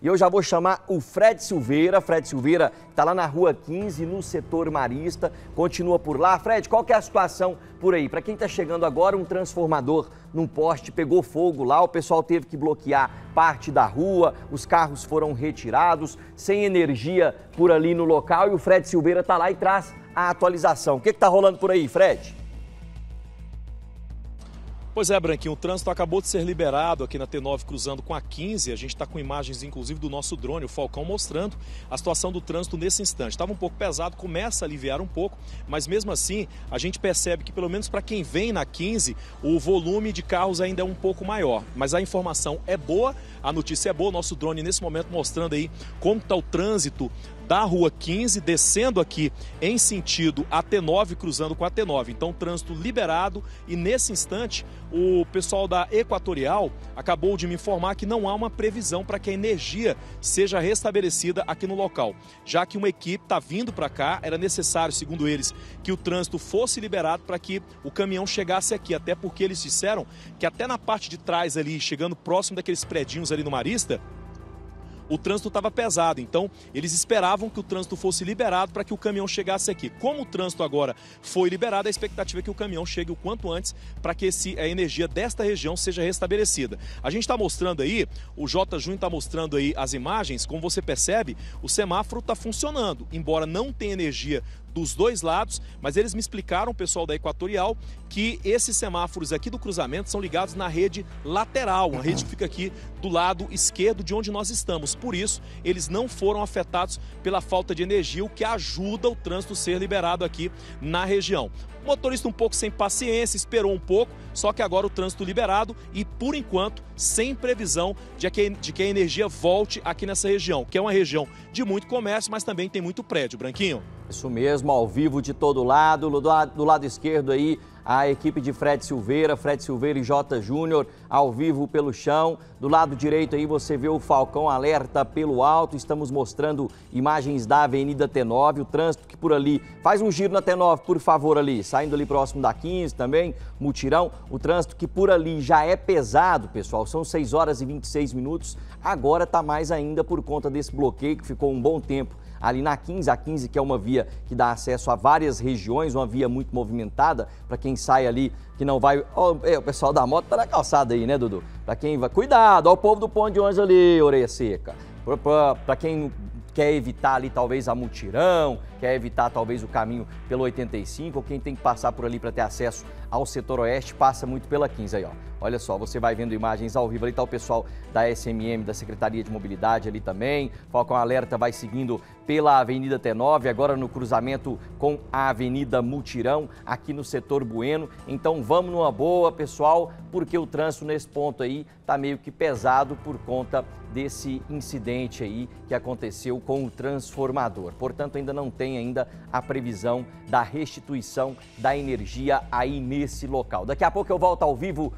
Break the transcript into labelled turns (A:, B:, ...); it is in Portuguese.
A: E eu já vou chamar o Fred Silveira. Fred Silveira está lá na rua 15, no setor marista. Continua por lá. Fred, qual que é a situação por aí? Para quem está chegando agora, um transformador num poste pegou fogo lá. O pessoal teve que bloquear parte da rua. Os carros foram retirados, sem energia por ali no local. E o Fred Silveira está lá e traz a atualização. O que está rolando por aí, Fred?
B: Pois é, Branquinho, o trânsito acabou de ser liberado aqui na T9 cruzando com a 15. A gente está com imagens, inclusive, do nosso drone, o Falcão, mostrando a situação do trânsito nesse instante. Estava um pouco pesado, começa a aliviar um pouco, mas mesmo assim a gente percebe que, pelo menos para quem vem na 15, o volume de carros ainda é um pouco maior. Mas a informação é boa, a notícia é boa. Nosso drone nesse momento mostrando aí como está o trânsito da Rua 15, descendo aqui em sentido a T9, cruzando com a T9. Então, trânsito liberado e nesse instante o pessoal da Equatorial acabou de me informar que não há uma previsão para que a energia seja restabelecida aqui no local. Já que uma equipe está vindo para cá, era necessário, segundo eles, que o trânsito fosse liberado para que o caminhão chegasse aqui. Até porque eles disseram que até na parte de trás ali, chegando próximo daqueles predinhos ali no Marista, o trânsito estava pesado. Então, eles esperavam que o trânsito fosse liberado para que o caminhão chegasse aqui. Como o trânsito agora foi liberado, a expectativa é que o caminhão chegue o quanto antes para que esse, a energia desta região seja restabelecida. A gente está mostrando aí, o J. Júnior está mostrando aí as imagens, como você percebe, o semáforo está funcionando, embora não tenha energia dos dois lados, mas eles me explicaram, pessoal da Equatorial, que esses semáforos aqui do cruzamento são ligados na rede lateral, uma rede que fica aqui do lado esquerdo de onde nós estamos. Por isso, eles não foram afetados pela falta de energia, o que ajuda o trânsito ser liberado aqui na região. O motorista um pouco sem paciência, esperou um pouco, só que agora o trânsito liberado e, por enquanto, sem previsão de que, de que a energia volte aqui nessa região, que é uma região de muito comércio, mas também tem muito prédio. Branquinho?
A: Isso mesmo, ao vivo de todo lado, do lado, do lado esquerdo aí, a equipe de Fred Silveira, Fred Silveira e J Júnior ao vivo pelo chão. Do lado direito aí você vê o Falcão Alerta pelo alto. Estamos mostrando imagens da Avenida T9, o trânsito que por ali faz um giro na T9, por favor ali, saindo ali próximo da 15 também, mutirão. O trânsito que por ali já é pesado, pessoal, são 6 horas e 26 minutos. Agora está mais ainda por conta desse bloqueio que ficou um bom tempo ali na 15, a 15 que é uma via que dá acesso a várias regiões, uma via muito movimentada, para quem sai ali, que não vai... Oh, o pessoal da moto tá na calçada aí, né, Dudu? Para quem vai... Cuidado, ó o povo do Pão de Ônibus ali, orelha seca. Para quem quer evitar ali talvez a mutirão, quer evitar talvez o caminho pelo 85, ou quem tem que passar por ali para ter acesso ao setor oeste, passa muito pela 15 aí, ó. Olha só, você vai vendo imagens ao vivo ali, tá o pessoal da SMM, da Secretaria de Mobilidade ali também. Falcão Alerta vai seguindo pela Avenida T9, agora no cruzamento com a Avenida Mutirão, aqui no setor Bueno. Então vamos numa boa, pessoal, porque o trânsito nesse ponto aí tá meio que pesado por conta desse incidente aí que aconteceu com o transformador. Portanto, ainda não tem ainda a previsão da restituição da energia aí nesse local. Daqui a pouco eu volto ao vivo